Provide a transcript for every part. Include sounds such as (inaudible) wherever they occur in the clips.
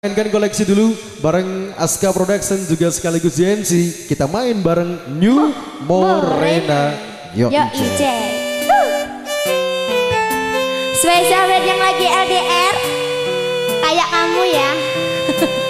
Mainkan koleksi dulu bareng Aska Production juga sekaligus JNC. Kita main bareng New Morena Yo, Yo Ice. Spesial buat yang lagi LDR kayak kamu ya. (laughs)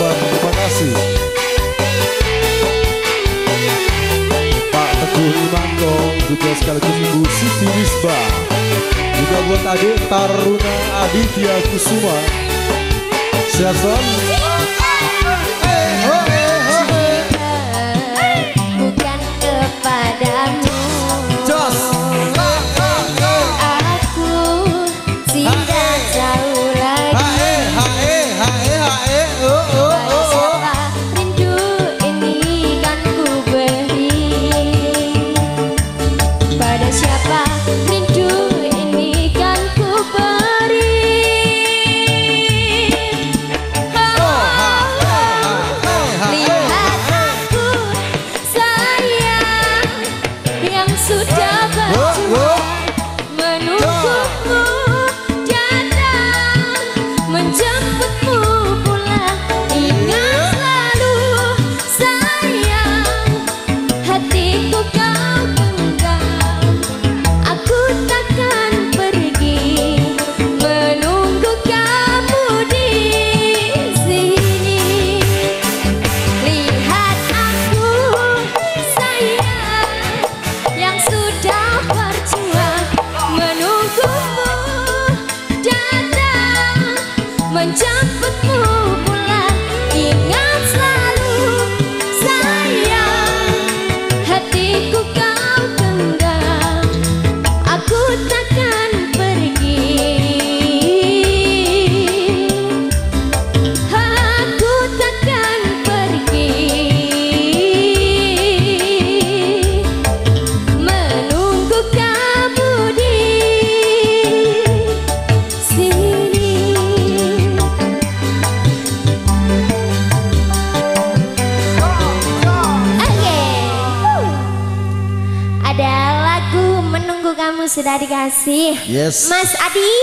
Rembang, terima kasih. Pak Teguh Imanto juga sekaligus Ibu Siti Wisba. Juga buat adik Taruna Aditya Kusuma. Sehat sudah dikasih. Yes. Mas Adi.